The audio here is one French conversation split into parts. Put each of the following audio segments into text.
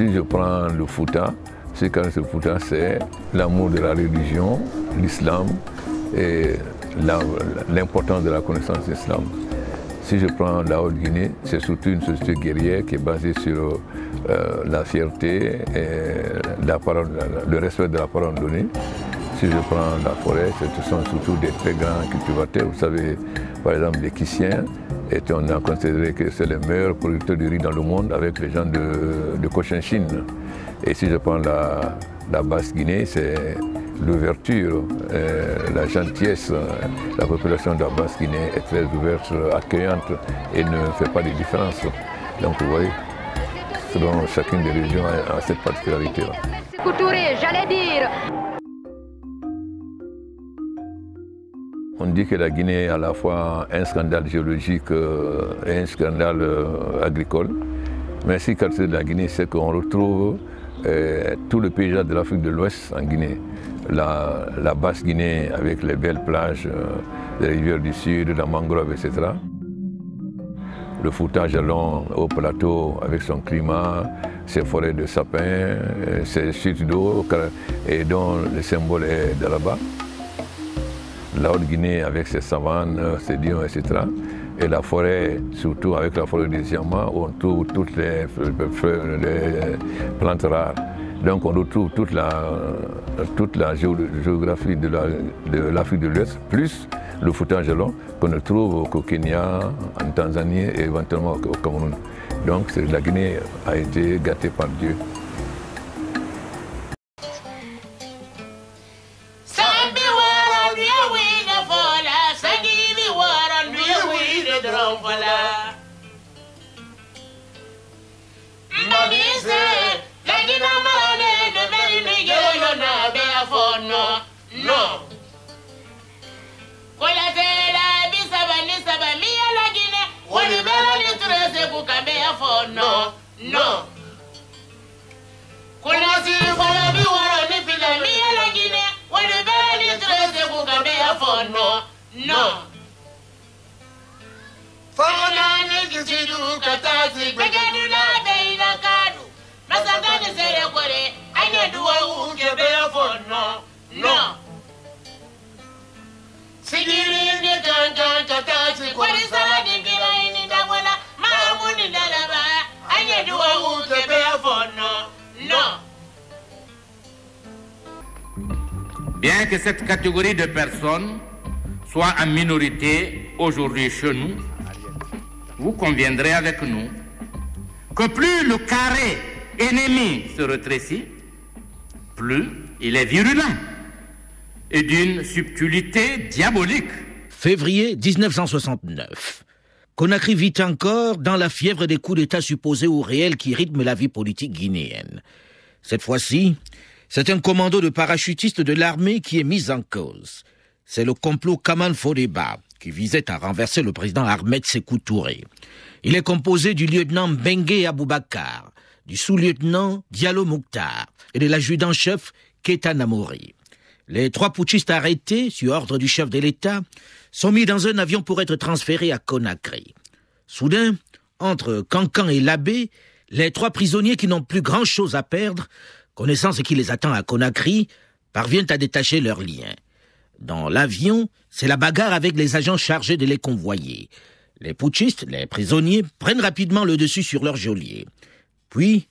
Si je prends le Fouta, ce que ce Fouta, c'est l'amour de la religion, l'islam et l'importance de la connaissance de l'islam. Si je prends la Haute-Guinée, c'est surtout une société guerrière qui est basée sur euh, la fierté et le respect de la parole donnée. Si je prends la forêt, ce sont surtout des très grands cultivateurs. Vous savez, par exemple, les Kissiens, et on a considéré que c'est les meilleurs producteurs de riz dans le monde avec les gens de, Cochinchine. Et si je prends la, Basse-Guinée, c'est l'ouverture, euh, la gentillesse. La population de la Basse-Guinée est très ouverte, accueillante et ne fait pas de différence. Donc vous voyez, selon chacune des régions a, cette particularité-là. j'allais dire. On dit que la Guinée est à la fois un scandale géologique euh, et un scandale euh, agricole. Mais si quartier de la Guinée, c'est qu'on retrouve euh, tout le paysage de l'Afrique de l'Ouest en Guinée. La, basse Guinée avec les belles plages, les rivières du Sud, la mangrove, etc. Le foutage long au plateau avec son climat, ses forêts de sapins, ses chutes d'eau et dont le symbole est de là-bas la Haute-Guinée avec ses savanes, ses dions, etc. Et la forêt, surtout avec la forêt des diamants, où on trouve toutes les, plantes rares. Donc on retrouve toute la, géographie de l'Afrique de l'Ouest, plus le foutage long qu'on ne trouve qu'au Kenya, en Tanzanie et éventuellement au Cameroun. Donc la Guinée a été gâtée par Dieu. enveloppe. Mbabise, beafono, no. Beafono, no. no. Bien que cette catégorie de personnes soit en minorité aujourd'hui chez nous, vous conviendrez avec nous que plus le carré ennemi se rétrécit, plus il est virulent et d'une subtilité diabolique. Février 1969. Conakry vit encore dans la fièvre des coups d'État supposés ou réels qui rythment la vie politique guinéenne. Cette fois-ci, c'est un commando de parachutistes de l'armée qui est mis en cause. C'est le complot Kaman Fodeba, qui visait à renverser le président Ahmed Sekou Touré. Il est composé du lieutenant Bengue Aboubakar, du sous-lieutenant Diallo Mouktar et de l'adjudant-chef Keta Namori. Les trois putschistes arrêtés, sur ordre du chef de l'État, sont mis dans un avion pour être transférés à Conakry. Soudain, entre Cancan et Labé, les trois prisonniers qui n'ont plus grand-chose à perdre connaissant ce qui les attend à Conakry, parviennent à détacher leurs liens. Dans l'avion, c'est la bagarre avec les agents chargés de les convoyer. Les putschistes, les prisonniers, prennent rapidement le dessus sur leur geôlier. Puis,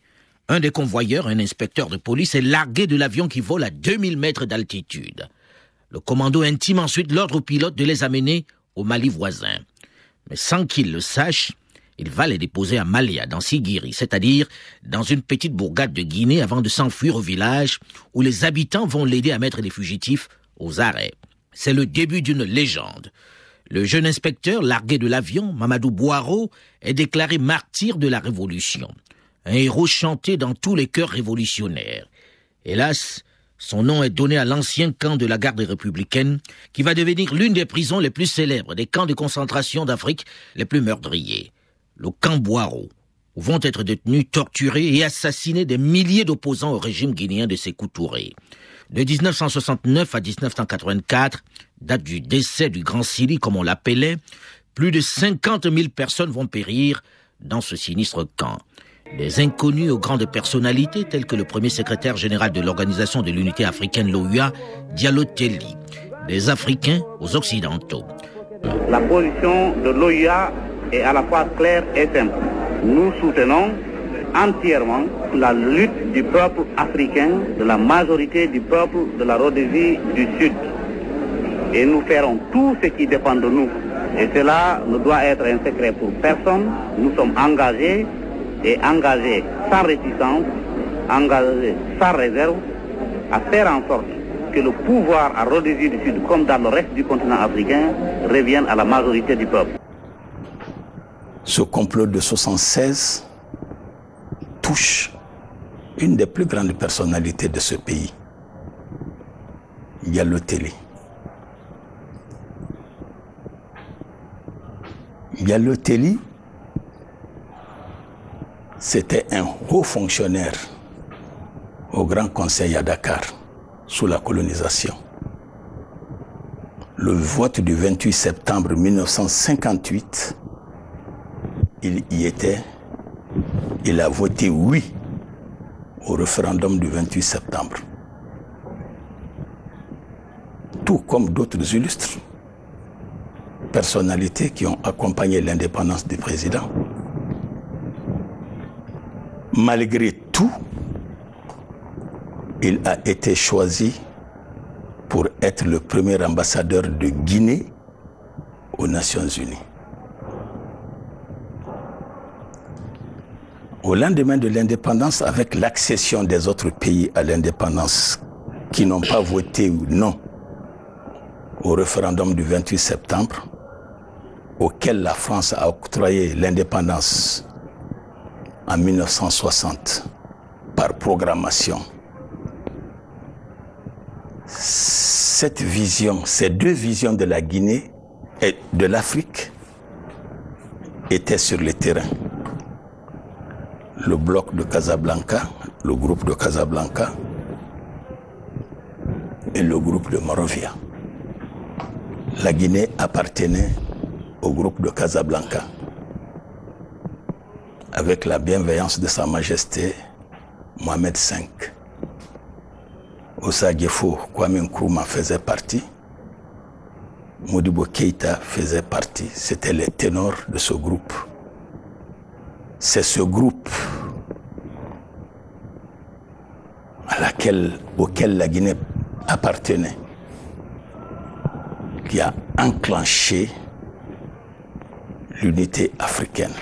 un des convoyeurs, un inspecteur de police, est largué de l'avion qui vole à 2000 mètres d'altitude. Le commando intime ensuite l'ordre aux pilotes de les amener au Mali voisin. Mais sans qu'ils le sachent, il va les déposer à Malia, dans Sigiri, c'est-à-dire dans une petite bourgade de Guinée avant de s'enfuir au village où les habitants vont l'aider à mettre les fugitifs aux arrêts. C'est le début d'une légende. Le jeune inspecteur largué de l'avion, Mamadou Boiro, est déclaré martyr de la Révolution. Un héros chanté dans tous les cœurs révolutionnaires. Hélas, son nom est donné à l'ancien camp de la garde républicaine, qui va devenir l'une des prisons les plus célèbres des camps de concentration d'Afrique les plus meurtriers le camp Boiro, où vont être détenus, torturés et assassinés des milliers d'opposants au régime guinéen de Sékou Touré. De 1969 à 1984, date du décès du Grand Sili comme on l'appelait, plus de 50 000 personnes vont périr dans ce sinistre camp. des inconnus aux grandes personnalités telles que le premier secrétaire général de l'Organisation de l'Unité africaine, l'OUA, Diallo Telli, des Africains aux Occidentaux. La position de l'OUA est à la fois claire et simple. Nous soutenons entièrement la lutte du peuple africain, de la majorité du peuple de la Rhodésie du Sud. Et nous ferons tout ce qui dépend de nous. Et cela ne doit être un secret pour personne. Nous sommes engagés et engagés sans réticence, engagés sans réserve à faire en sorte que le pouvoir à Rhodésie du Sud, comme dans le reste du continent africain, revienne à la majorité du peuple. Ce complot de 76 une des plus grandes personnalités de ce pays, Yaloteli. Yaloteli, c'était un haut fonctionnaire au Grand Conseil à Dakar sous la colonisation. Le vote du 28 septembre 1958, il y était il a voté oui au référendum du 28 septembre. Tout comme d'autres illustres personnalités qui ont accompagné l'indépendance du président. Malgré tout, il a été choisi pour être le premier ambassadeur de Guinée aux Nations Unies. Au lendemain de l'indépendance, avec l'accession des autres pays à l'indépendance qui n'ont pas voté ou non au référendum du 28 septembre, auquel la France a octroyé l'indépendance en 1960 par programmation. Cette vision, ces deux visions de la Guinée et de l'Afrique étaient sur le terrain le bloc de Casablanca, le groupe de Casablanca et le groupe de Morovia. La Guinée appartenait au groupe de Casablanca avec la bienveillance de Sa Majesté Mohamed V. Osa Gefo Kwame Nkrumah faisait partie. Modibo Keïta faisait partie. C'était les ténors de ce groupe. C'est ce groupe à laquelle, auquel la Guinée appartenait qui a enclenché l'unité africaine.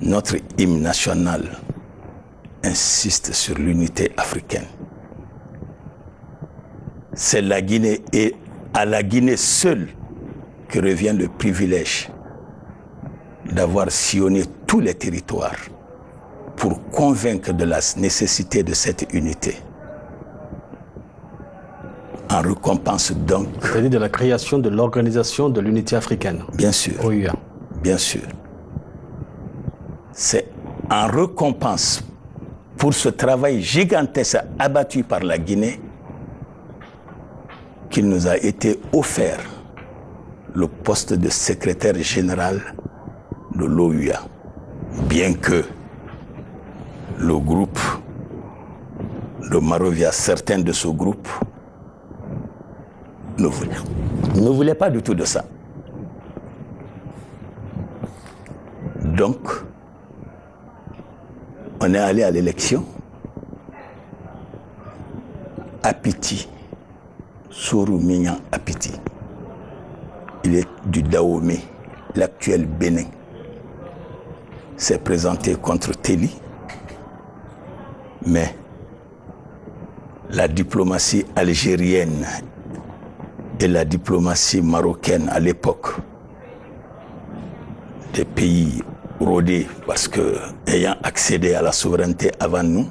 Notre hymne national insiste sur l'unité africaine. C'est la Guinée et à la Guinée seule que revient le privilège d'avoir sillonné tous les territoires pour convaincre de la nécessité de cette unité. En récompense donc. C'est-à-dire de la création de l'organisation de l'unité africaine. Bien sûr. OUA. Bien sûr. C'est en récompense pour ce travail gigantesque abattu par la Guinée qu'il nous a été offert le poste de secrétaire général de l'OUA. Bien que le groupe de Marovia, certains de ce groupe, ne voulaient, ne voulaient pas du tout de ça. Donc, on est allé à l'élection. Apiti, Sourou Mignan Apiti. Il est du Dahomey, l'actuel Bénin. S'est présenté contre Téli. Mais la diplomatie algérienne et la diplomatie marocaine à l'époque, des pays rodés parce que ayant accédé à la souveraineté avant nous,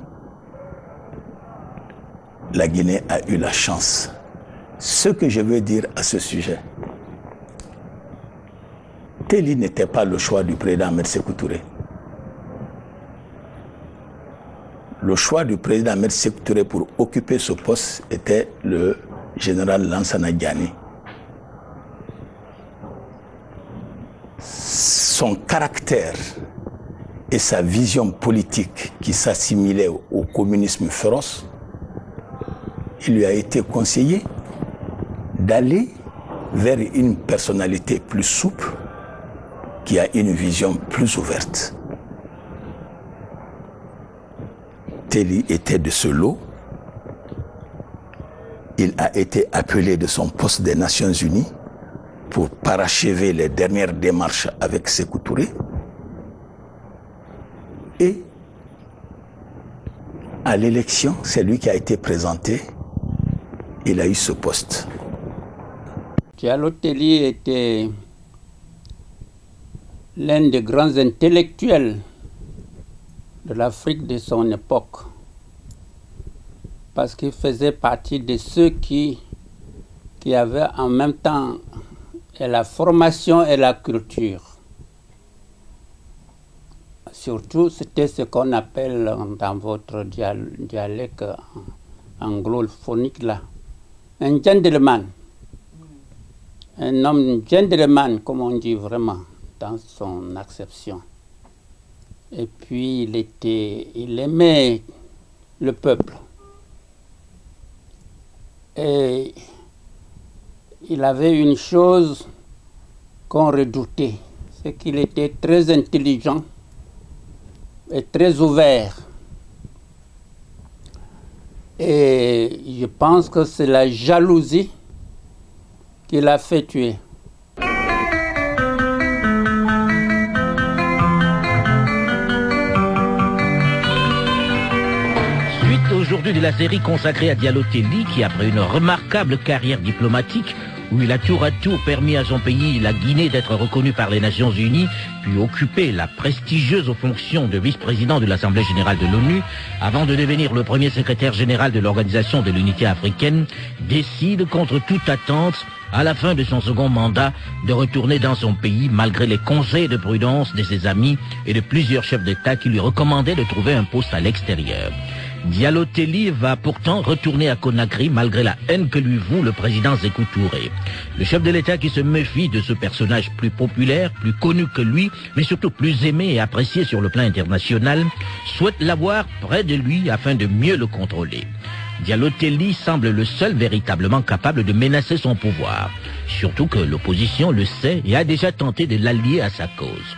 la Guinée a eu la chance. Ce que je veux dire à ce sujet, Téli n'était pas le choix du président Ahmed Sékou Touré. Le choix du président Ahmed Touré pour occuper ce poste était le général Lansana Gani. Son caractère et sa vision politique qui s'assimilait au communisme féroce, il lui a été conseillé d'aller vers une personnalité plus souple qui a une vision plus ouverte. Telly était de ce lot. Il a été appelé de son poste des Nations Unies pour parachever les dernières démarches avec Sékou Touré. Et à l'élection, c'est lui qui a été présenté. Il a eu ce poste. Diallo Telly était l'un des grands intellectuels de l'Afrique de son époque, parce qu'il faisait partie de ceux qui, avaient en même temps la formation et la culture. Surtout, c'était ce qu'on appelle dans votre dialecte anglophonique là, un gentleman. Un homme gentleman, comme on dit vraiment, dans son acception. Et puis, il, était, il aimait le peuple. Et il avait une chose qu'on redoutait, c'est qu'il était très intelligent et très ouvert. Et je pense que c'est la jalousie qui l'a fait tuer. Aujourd'hui de la série consacrée à Diallo Telly, qui après une remarquable carrière diplomatique, où il a tour à tour permis à son pays, la Guinée, d'être reconnu par les Nations Unies, puis occuper la prestigieuse fonction de vice-président de l'Assemblée générale de l'ONU, avant de devenir le premier secrétaire général de l'Organisation de l'Unité africaine, décide contre toute attente, à la fin de son second mandat, de retourner dans son pays malgré les conseils de prudence de ses amis et de plusieurs chefs d'État qui lui recommandaient de trouver un poste à l'extérieur. Diallo Telly va pourtant retourner à Conakry malgré la haine que lui voue le président Sékou Touré. Le chef de l'État qui se méfie de ce personnage plus populaire, plus connu que lui, mais surtout plus aimé et apprécié sur le plan international, souhaite l'avoir près de lui afin de mieux le contrôler. Diallo Telly semble le seul véritablement capable de menacer son pouvoir, surtout que l'opposition le sait et a déjà tenté de l'allier à sa cause.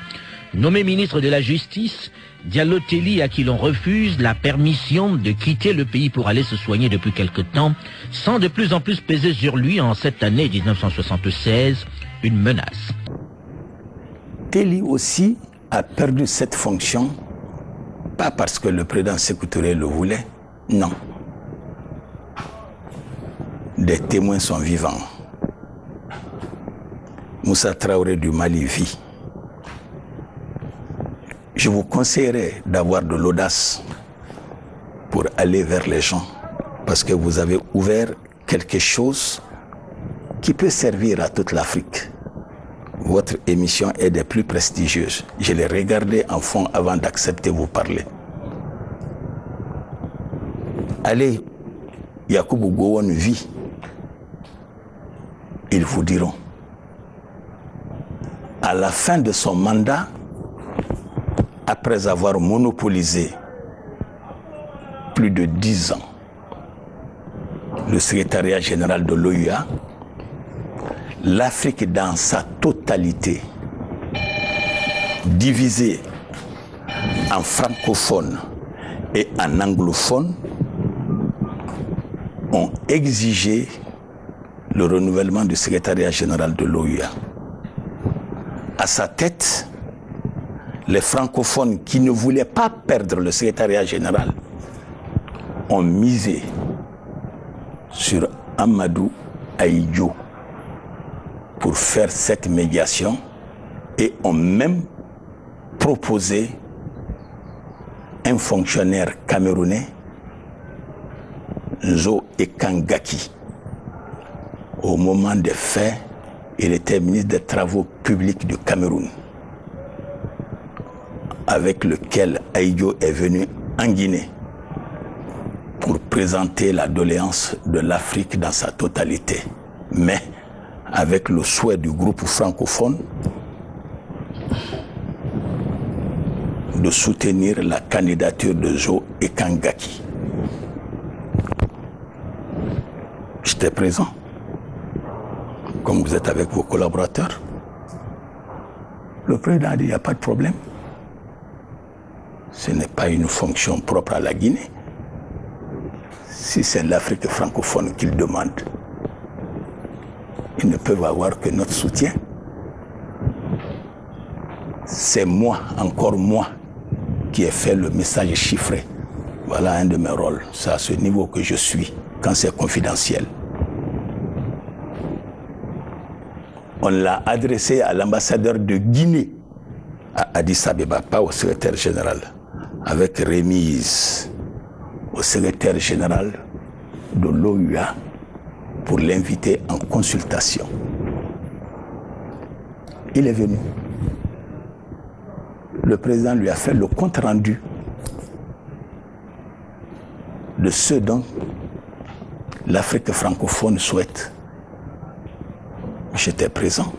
Nommé ministre de la Justice, Diallo Telly, à qui l'on refuse la permission de quitter le pays pour aller se soigner depuis quelque temps, sent de plus en plus peser sur lui en cette année 1976 une menace. Telly aussi a perdu cette fonction, pas parce que le président Sékou le voulait, non. Des témoins sont vivants. Moussa Traoré du Mali vit je vous conseillerais d'avoir de l'audace pour aller vers les gens, parce que vous avez ouvert quelque chose qui peut servir à toute l'Afrique. Votre émission est des plus prestigieuses. Je l'ai regardée en fond avant d'accepter vous parler. Allez, Yakubu Gowon vit. Ils vous diront. À la fin de son mandat, après avoir monopolisé plus de dix ans le secrétariat général de l'OUA, l'Afrique dans sa totalité, divisée en francophones et en anglophones, ont exigé le renouvellement du secrétariat général de l'OUA. À sa tête, les francophones qui ne voulaient pas perdre le secrétariat général ont misé sur Amadou Aïdjo pour faire cette médiation et ont même proposé un fonctionnaire camerounais, Nzo Ekangaki. Au moment des faits, il était ministre des Travaux publics du Cameroun avec lequel Aïdjo est venu en Guinée pour présenter la doléance de l'Afrique dans sa totalité. Mais avec le souhait du groupe francophone de soutenir la candidature de Joe Ekangaki. J'étais présent, comme vous êtes avec vos collaborateurs. Le président a dit, il n'y a pas de problème. Ce n'est pas une fonction propre à la Guinée. Si c'est l'Afrique francophone qu'il demande, ils ne peuvent avoir que notre soutien. C'est moi, encore moi, qui ai fait le message chiffré. Voilà un de mes rôles. C'est à ce niveau que je suis quand c'est confidentiel. On l'a adressé à l'ambassadeur de Guinée à Addis Abeba, pas au secrétaire général, avec remise au secrétaire général de l'OUA pour l'inviter en consultation. Il est venu. Le président lui a fait le compte rendu de ce dont l'Afrique francophone souhaite. J'étais présent.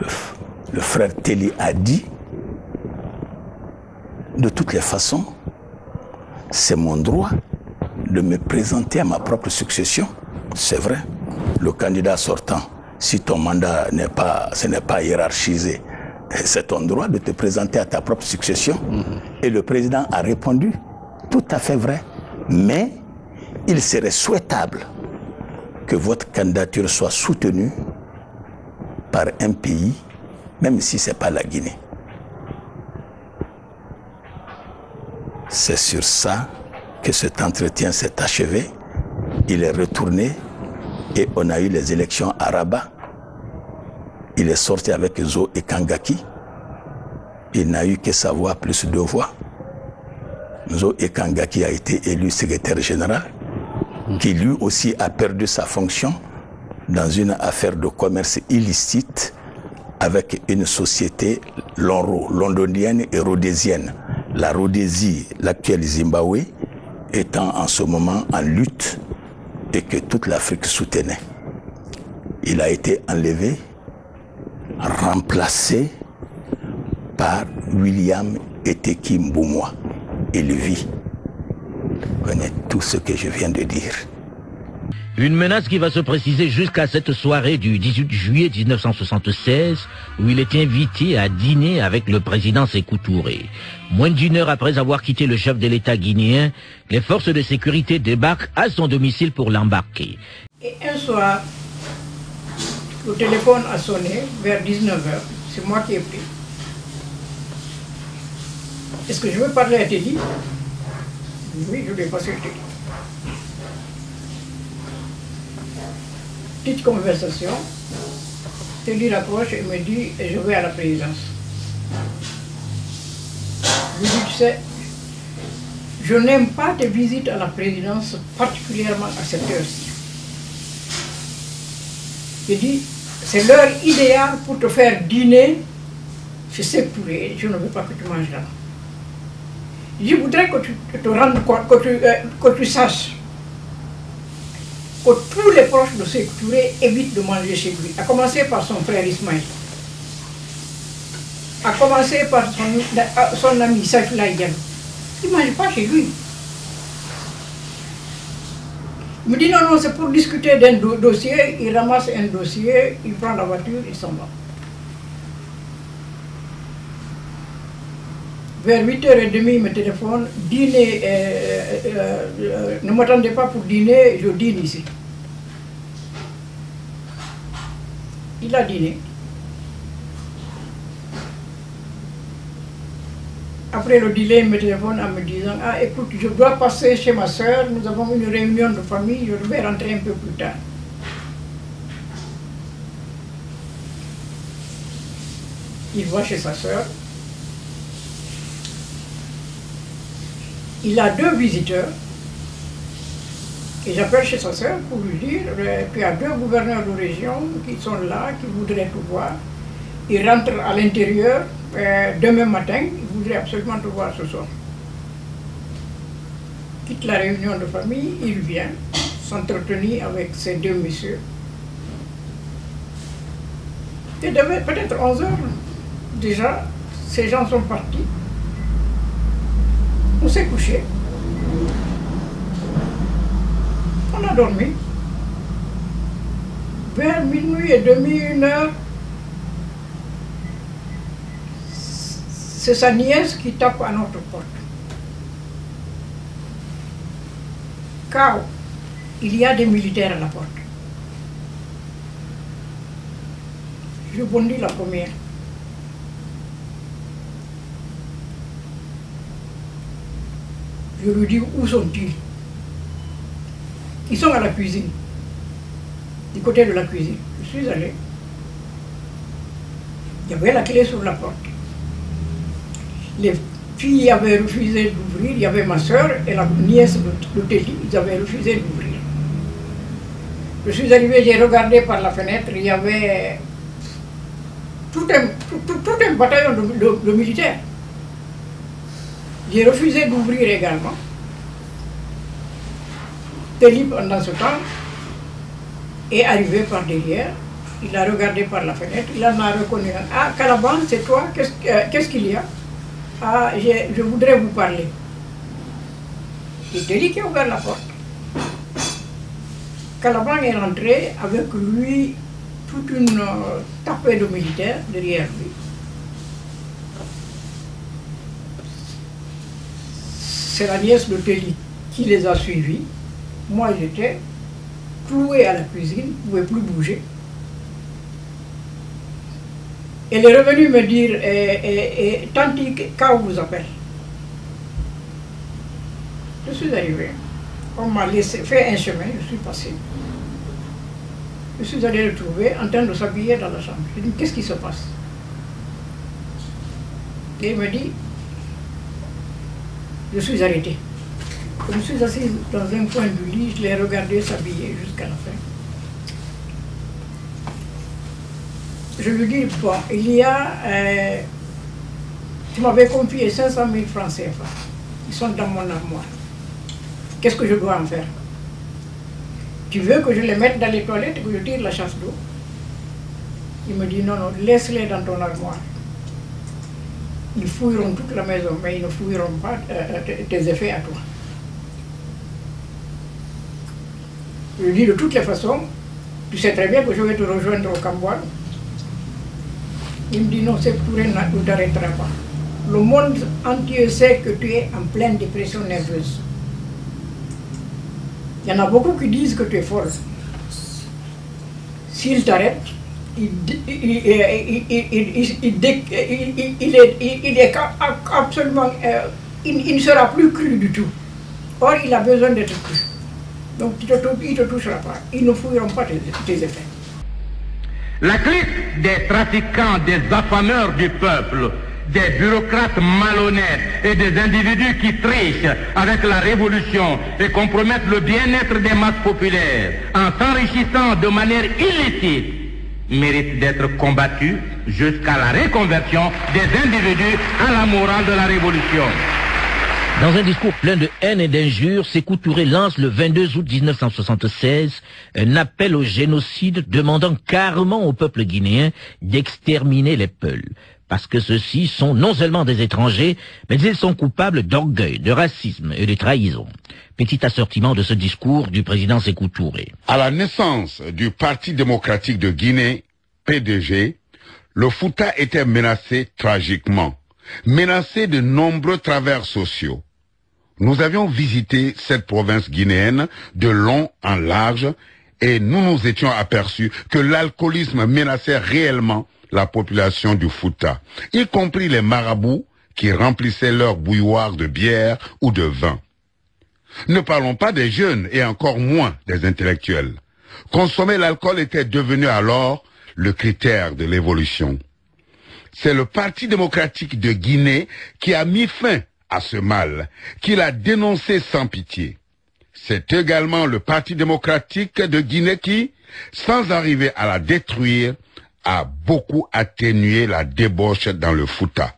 Le, le frère Telly a dit, de toutes les façons, c'est mon droit de me présenter à ma propre succession. C'est vrai. Le candidat sortant, si ton mandat n'est pas, ce n'est pas hiérarchisé, c'est ton droit de te présenter à ta propre succession. Et le président a répondu, tout à fait vrai. Mais il serait souhaitable que votre candidature soit soutenue par un pays, même si ce n'est pas la Guinée. C'est sur ça que cet entretien s'est achevé. Il est retourné et on a eu les élections à Rabat. Il est sorti avec Zo et Kangaki. Il n'a eu que sa voix plus deux voix. Zo Ekangaki a été élu secrétaire général, qui lui aussi a perdu sa fonction dans une affaire de commerce illicite avec une société londonienne et rhodésienne. La Rhodésie, l'actuelle Zimbabwe, étant en ce moment en lutte et que toute l'Afrique soutenait. Il a été enlevé, remplacé par William Eteki Mboumoua. Il vit. Connaît tout ce que je viens de dire. Une menace qui va se préciser jusqu'à cette soirée du 18 juillet 1976 où il est invité à dîner avec le président Sékou Touré. Moins d'une heure après avoir quitté le chef de l'État guinéen, les forces de sécurité débarquent à son domicile pour l'embarquer. Et un soir, le téléphone a sonné vers 19h. C'est moi qui ai pris. Est-ce que je veux parler à Teddy? Oui, je ai passé le Teddy. Petite conversation. Teddy rapproche et me dit Je vais à la présidence. Je lui dis Tu sais, je n'aime pas tes visites à la présidence, particulièrement à cette heure-ci. Il dit C'est l'heure idéale pour te faire dîner. Je sais que je ne veux pas que tu manges là. Je voudrais que tu te rendes compte, que euh, que tu saches que tous les proches de Sekou Touré évitent de manger chez lui, à commencer par son frère Ismaël, à commencer par son, son ami Saifullah Diallo. Il ne mange pas chez lui. Il me dit non, non, c'est pour discuter d'un do dossier. Il ramasse un dossier, il prend la voiture, il s'en va. Vers 8h30, il me téléphone, dîner, euh, euh, euh, ne m'attendez pas pour dîner, je dîne ici. Il a dîné. Après le dîner, il me téléphone en me disant Ah, écoute, je dois passer chez ma soeur, nous avons une réunion de famille, je vais rentrer un peu plus tard. Il va chez sa soeur. Il a deux visiteurs. Et j'appelle chez sa soeur pour lui dire qu'il y a deux gouverneurs de région qui sont là, qui voudraient tout voir. Il rentre à l'intérieur euh, demain matin, il voudrait absolument te voir ce soir. Quitte la réunion de famille, il vient s'entretenir avec ces deux messieurs. Il devait peut-être 11 heures déjà, ces gens sont partis. On s'est couché. On a dormi? Vers minuit et demi, une heure, c'est sa nièce qui tape à notre porte. Car il y a des militaires à la porte. Je bondis la première. Je lui dis où sont-ils? Ils sont à la cuisine, du côté de la cuisine. Je suis allé. Il y avait la clé sur la porte. Les filles avaient refusé d'ouvrir, il y avait ma soeur et la nièce de, Téli, ils avaient refusé d'ouvrir. Je suis arrivé, j'ai regardé par la fenêtre, il y avait tout un, un bataillon de militaires. J'ai refusé d'ouvrir également. Téli, pendant ce temps, est arrivé par derrière. Il a regardé par la fenêtre, il en a reconnu un. Ah, Calaban, c'est toi? Qu'est-ce euh, qu'il y a? Ah, je voudrais vous parler. C'est Téli qui a ouvert la porte. Calaban est rentré avec lui toute une euh, tapée de militaires derrière lui. C'est la nièce de Téli qui les a suivis. Moi, j'étais cloué à la cuisine, je ne pouvais plus bouger. Elle est revenue me dire, eh, eh, eh, quand vous appelle Je suis arrivé. On m'a laissé faire un chemin, je suis passé. Je suis allé le trouver en train de s'habiller dans la chambre. Je lui ai dit, qu'est-ce qui se passe? Et il me dit, je suis arrêté. Je me suis assis dans un coin du lit, je l'ai regardé s'habiller jusqu'à la fin. Je lui dis, bon, il y a, euh, tu m'avais confié 500 000 francs CFA. Ils sont dans mon armoire. Qu'est-ce que je dois en faire? Tu veux que je les mette dans les toilettes et que je tire la chasse d'eau? Il me dit, non, non, laisse-les dans ton armoire. Ils fouilleront toute la maison, mais ils ne fouilleront pas euh, tes- tes effets à toi. Je lui dis, de toutes les façons, tu sais très bien que je vais te rejoindre au Cambodge. Il me dit, non, c'est pour rien, ne t'arrêtera pas. Le monde entier sait que tu es en pleine dépression nerveuse. Il y en a beaucoup qui disent que tu es folle. S'il t'arrête, il, est, absolument... il ne sera plus cru du tout. Or, il a besoin d'être cru. Donc, il ne te, il te pas. Ils ne fouilleront pas tes, effets. La clique des trafiquants, des affameurs du peuple, des bureaucrates malhonnêtes et des individus qui trichent avec la révolution et compromettent le bien-être des masses populaires en s'enrichissant de manière illicite mérite d'être combattu jusqu'à la reconversion des individus à la morale de la révolution. Dans un discours plein de haine et d'injures, Sékou Touré lance le 22 août 1976 un appel au génocide demandant carrément au peuple guinéen d'exterminer les Peuls. Parce que ceux-ci sont non seulement des étrangers, mais ils sont coupables d'orgueil, de racisme et de trahison. Petit assortiment de ce discours du président Sékou Touré. À la naissance du Parti démocratique de Guinée, PDG, le Fouta était menacé tragiquement, menacé de nombreux travers sociaux. Nous avions visité cette province guinéenne de long en large et nous nous étions aperçus que l'alcoolisme menaçait réellement la population du Fouta, y compris les marabouts qui remplissaient leur bouilloire de bière ou de vin. Ne parlons pas des jeunes et encore moins des intellectuels. Consommer l'alcool était devenu alors le critère de l'évolution. C'est le Parti démocratique de Guinée qui a mis fin à ce mal, qui l'a dénoncé sans pitié. C'est également le Parti démocratique de Guinée qui, sans arriver à la détruire, a beaucoup atténué la débauche dans le Fouta.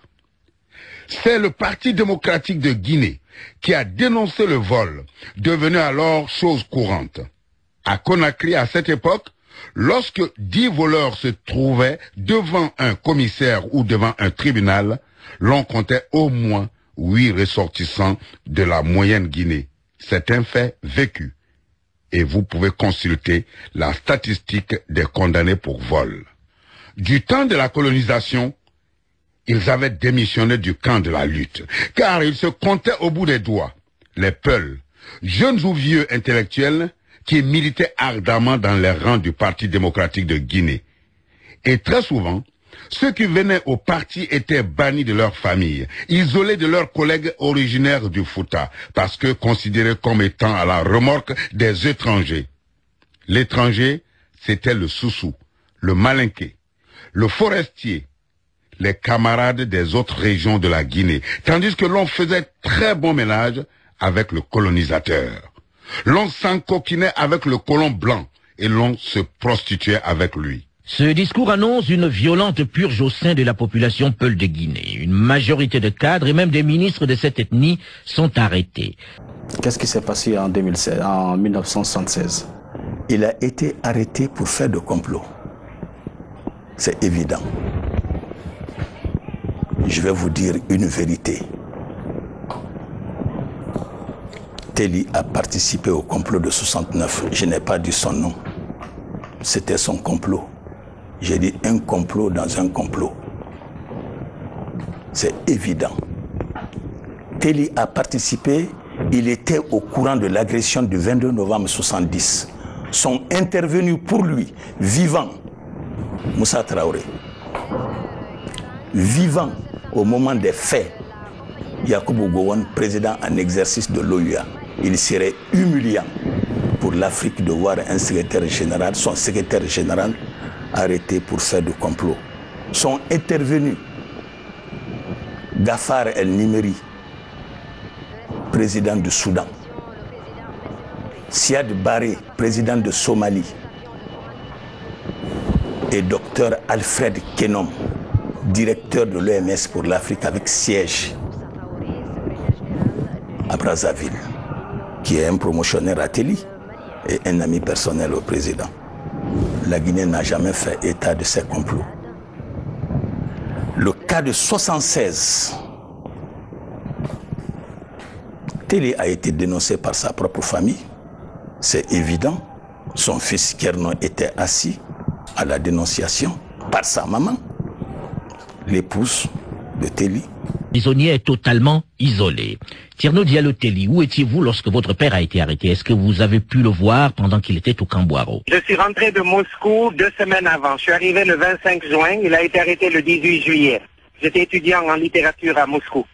C'est le Parti démocratique de Guinée qui a dénoncé le vol, devenu alors chose courante. À Conakry, à cette époque, Lorsque dix voleurs se trouvaient devant un commissaire ou devant un tribunal, l'on comptait au moins huit ressortissants de la moyenne Guinée. C'est un fait vécu. Et vous pouvez consulter la statistique des condamnés pour vol. Du temps de la colonisation, ils avaient démissionné du camp de la lutte, car ils se comptaient au bout des doigts. Les Peuls, jeunes ou vieux intellectuels, qui militaient ardemment dans les rangs du Parti démocratique de Guinée. Et très souvent, ceux qui venaient au parti étaient bannis de leur famille, isolés de leurs collègues originaires du Fouta, parce que considérés comme étant à la remorque des étrangers. L'étranger, c'était le Soussou, le Malinqué, le Forestier, les camarades des autres régions de la Guinée, tandis que l'on faisait très bon ménage avec le colonisateur. L'on s'encoquinait avec le colon blanc et l'on se prostituait avec lui. Ce discours annonce une violente purge au sein de la population Peul de Guinée. Une majorité de cadres et même des ministres de cette ethnie sont arrêtés. Qu'est-ce qui s'est passé en, 2016, en 1976 Il a été arrêté pour faire de complot. C'est évident. Je vais vous dire une vérité. Telly a participé au complot de 69. Je n'ai pas dit son nom. C'était son complot. J'ai dit un complot dans un complot. C'est évident. Telly a participé, il était au courant de l'agression du 22 novembre 70. Sont intervenus pour lui, vivant, Moussa Traoré. Vivant au moment des faits, Yakubu Gowon, président en exercice de l'OUA, il serait humiliant pour l'Afrique de voir un secrétaire général, son secrétaire général, arrêté pour faire du complot. Sont intervenus Gafar El Nimeri, président du Soudan, Siad Barré, président de Somalie, et docteur Alfred Kenom, directeur de l'OMS pour l'Afrique avec siège à Brazzaville, qui est un promotionnaire à Téli et un ami personnel au président. La Guinée n'a jamais fait état de ces complots. Le cas de 76, Télé a été dénoncé par sa propre famille. C'est évident. Son fils Kernon était assis à la dénonciation par sa maman, l'épouse de Téli. Prisonnier est totalement isolé. Tierno Diallo Telly, où étiez-vous lorsque votre père a été arrêté? Est-ce que vous avez pu le voir pendant qu'il était au Camboiro? Je suis rentré de Moscou deux semaines avant. Je suis arrivé le 25 juin. Il a été arrêté le 18 juillet. J'étais étudiant en littérature à Moscou.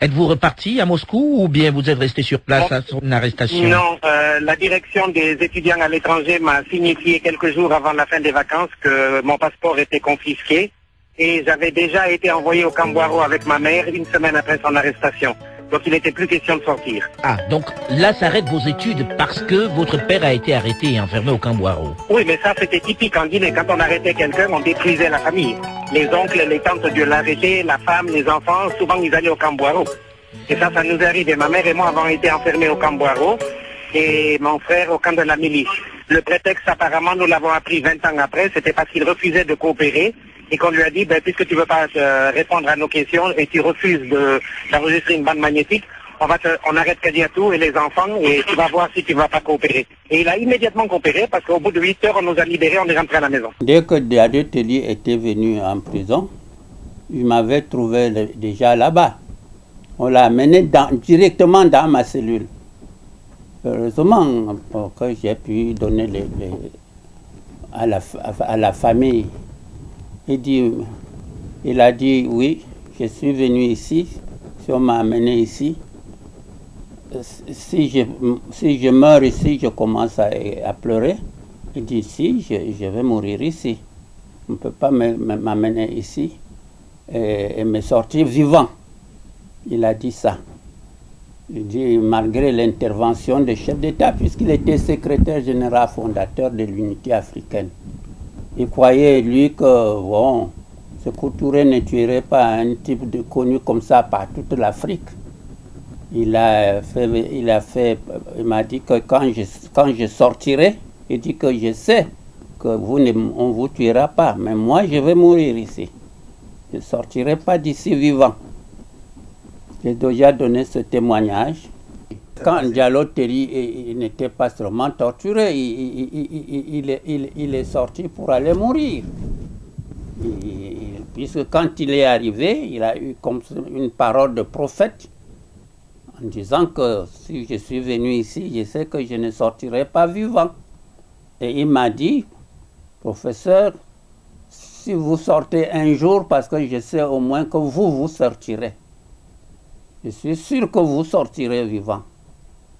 Êtes-vous reparti à Moscou ou bien vous êtes resté sur place à son arrestation? Non, euh, la direction des étudiants à l'étranger m'a signifié quelques jours avant la fin des vacances que mon passeport était confisqué et j'avais déjà été envoyé au Camboiro avec ma mère une semaine après son arrestation. Donc il n'était plus question de sortir. Ah, donc là s'arrêtent vos études parce que votre père a été arrêté et enfermé au Camboiro. Oui, mais ça c'était typique en Guinée. Quand on arrêtait quelqu'un, on détruisait la famille. Les oncles, les tantes de l'arrêté, la femme, les enfants, souvent ils allaient au Camboiro. Et ça, ça nous arrive. Et ma mère et moi avons été enfermés au Camboiro et mon frère au camp de la milice. Le prétexte, apparemment, nous l'avons appris 20 ans après, c'était parce qu'il refusait de coopérer et qu'on lui a dit, ben, puisque tu ne veux pas euh, répondre à nos questions et tu refuses d'enregistrer une bande magnétique, on, va on arrête Kadiatou et les enfants et tu vas voir si tu ne vas pas coopérer. Et il a immédiatement coopéré parce qu'au bout de 8 heures, on nous a libérés, on est rentré à la maison. Dès que Diadé était venu en prison, il m'avait trouvé déjà là-bas. On l'a amené directement dans ma cellule. Heureusement que j'ai pu donner à, la, à la famille il, dit, il a dit oui, je suis venu ici, si on m'a amené ici, si je, si je meurs ici, je commence à, pleurer. Il dit si, je, vais mourir ici. On ne peut pas m'amener ici et, et, me sortir vivant. Il a dit ça. Il dit malgré l'intervention des chefs d'État, puisqu'il était secrétaire général fondateur de l'unité africaine. Il croyait, lui, que, bon, ce Touré ne tuerait pas un type de connu comme ça par toute l'Afrique. Il a fait, il a fait, il m'a dit que quand je, quand je sortirai, il dit que je sais que vous ne, on vous tuera pas, mais moi je vais mourir ici. Je sortirai pas d'ici vivant. J'ai déjà donné ce témoignage. Quand Diallo Terry n'était pas seulement torturé, il, est sorti pour aller mourir. puisque quand il est arrivé, il a eu comme une parole de prophète en disant que si je suis venu ici, je sais que je ne sortirai pas vivant. Et il m'a dit, professeur, si vous sortez un jour, parce que je sais au moins que vous, vous sortirez. Je suis sûr que vous sortirez vivant,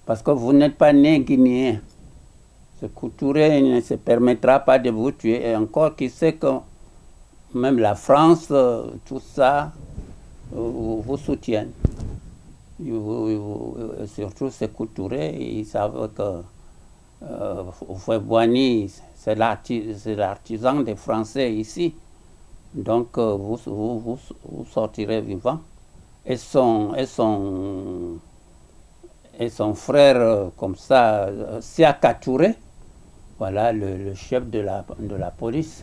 parce que vous n'êtes pas né guinéen. Ce couturé ne se permettra pas de vous tuer. Et encore, qui sait que même la France, tout ça, vous, vous soutiennent. Surtout ces couturés, ils savent que euh, c'est l'artisan des Français ici. Donc euh, vous, vous, sortirez vivant. Et son, et son frère, euh, comme ça, Siaka Touré, voilà le, chef de la, de la police,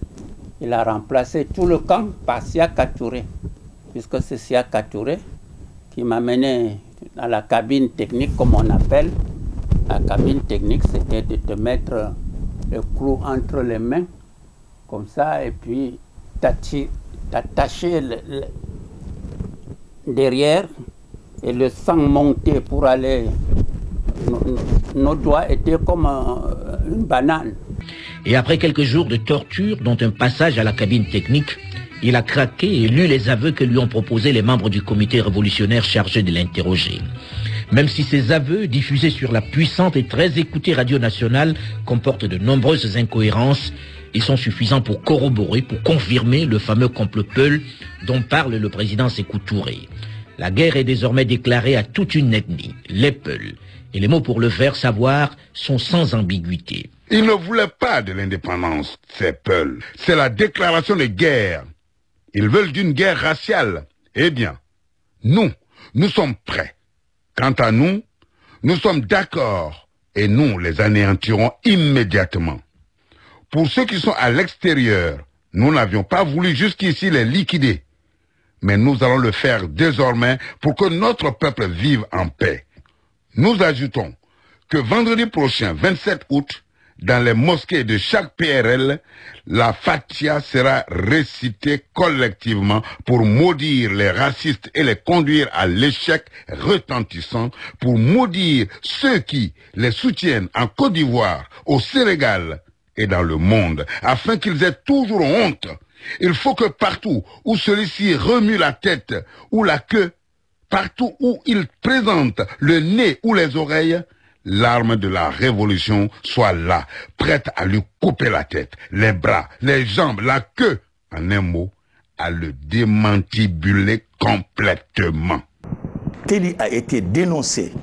il a remplacé tout le camp par Siaka Touré, puisque c'est Siaka Touré qui m'a mené dans la cabine technique, comme on appelle. La cabine technique, c'était de te mettre le clou entre les mains, comme ça, et puis t'attacher derrière et le sang monter pour aller. Nos, doigts étaient comme un, une banane. Et après quelques jours de torture, dont un passage à la cabine technique, il a craqué et lu les aveux que lui ont proposés les membres du comité révolutionnaire chargé de l'interroger. Même si ces aveux, diffusés sur la puissante et très écoutée radio nationale, comportent de nombreuses incohérences, ils sont suffisants pour corroborer, pour confirmer le fameux complot Peul dont parle le président Sékou Touré. La guerre est désormais déclarée à toute une ethnie, les Peuls, et les mots pour le faire savoir sont sans ambiguïté. Ils ne voulaient pas de l'indépendance, ces Peuls. C'est la déclaration de guerre. Ils veulent d'une guerre raciale. Eh bien, nous, nous sommes prêts. Quant à nous, nous sommes d'accord et nous les anéantirons immédiatement. Pour ceux qui sont à l'extérieur, nous n'avions pas voulu jusqu'ici les liquider. Mais nous allons le faire désormais pour que notre peuple vive en paix. Nous ajoutons que vendredi prochain, 27 août, dans les mosquées de chaque PRL, la Fatia sera récitée collectivement pour maudire les racistes et les conduire à l'échec retentissant, pour maudire ceux qui les soutiennent en Côte d'Ivoire, au Sénégal et dans le monde, afin qu'ils aient toujours honte. Il faut que partout où celui-ci remue la tête ou la queue, partout où il présente le nez ou les oreilles, l'arme de la révolution soit là, prête à lui couper la tête, les bras, les jambes, la queue, en un mot, à le démantibuler complètement. Téli a été dénoncé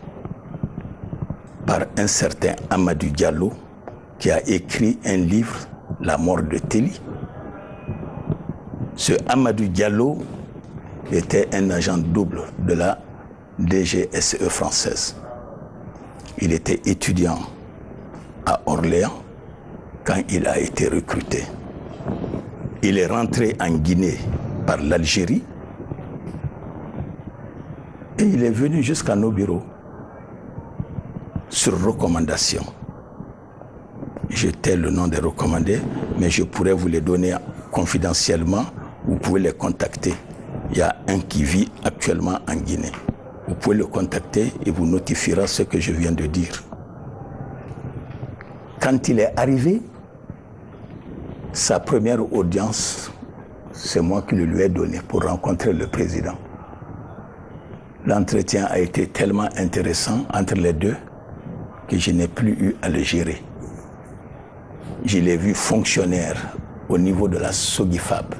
par un certain Amadou Diallo qui a écrit un livre, La mort de Téli. Ce Amadou Diallo était un agent double de la DGSE française. Il était étudiant à Orléans quand il a été recruté. Il est rentré en Guinée par l'Algérie et il est venu jusqu'à nos bureaux sur recommandation. J'étais le nom des recommandés, mais je pourrais vous les donner confidentiellement. Vous pouvez les contacter. Il y a un qui vit actuellement en Guinée. Vous pouvez le contacter et vous notifiera ce que je viens de dire. Quand il est arrivé, sa première audience, c'est moi qui le lui ai donné pour rencontrer le président. L'entretien a été tellement intéressant entre les deux que je n'ai plus eu à le gérer. Je l'ai vu fonctionnaire au niveau de la Sogifab.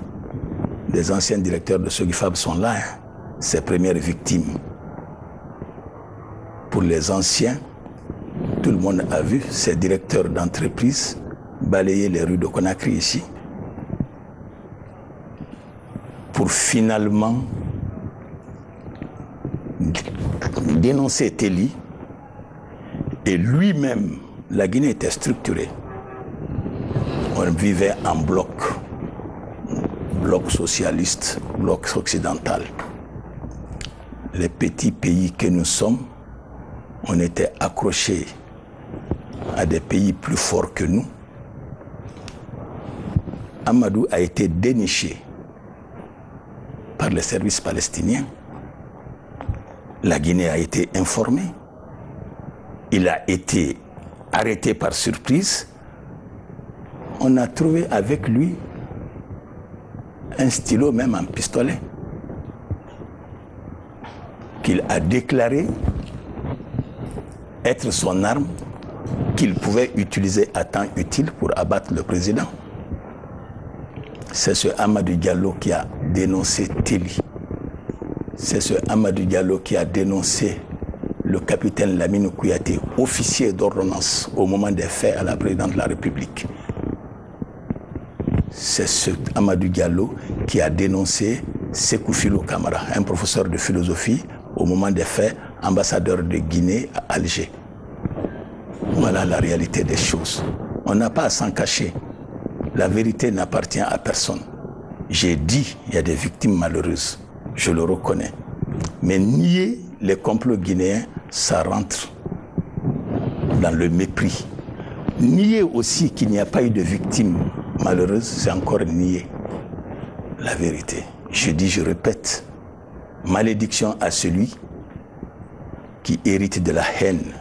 Les anciens directeurs de Sogifab sont là, hein, ses premières victimes. Pour les anciens, tout le monde a vu ces directeurs d'entreprise balayer les rues de Conakry ici pour finalement dénoncer Téli et lui-même, la Guinée était structurée. On vivait en bloc, bloc socialiste, bloc occidental. Les petits pays que nous sommes, on était accrochés à des pays plus forts que nous. Amadou a été déniché par les services palestiniens. La Guinée a été informée. Il a été arrêté par surprise. On a trouvé avec lui un stylo, même un pistolet, qu'il a déclaré être son arme qu'il pouvait utiliser à temps utile pour abattre le président. C'est ce Amadou Diallo qui a dénoncé Téli. C'est ce Amadou Diallo qui a dénoncé le capitaine Lamine Kouyaté, officier d'ordonnance au moment des faits à la présidente de la République. C'est ce Amadou Diallo qui a dénoncé Sekou Filo Kamara, un professeur de philosophie, au moment des faits, ambassadeur de Guinée à Alger. Voilà la réalité des choses. On n'a pas à s'en cacher. La vérité n'appartient à personne. J'ai dit, il y a des victimes malheureuses. Je le reconnais. Mais nier les complots guinéens, ça rentre dans le mépris. Nier aussi qu'il n'y a pas eu de victimes malheureuses, c'est encore nier la vérité. Je dis, je répète, malédiction à celui qui hérite de la haine,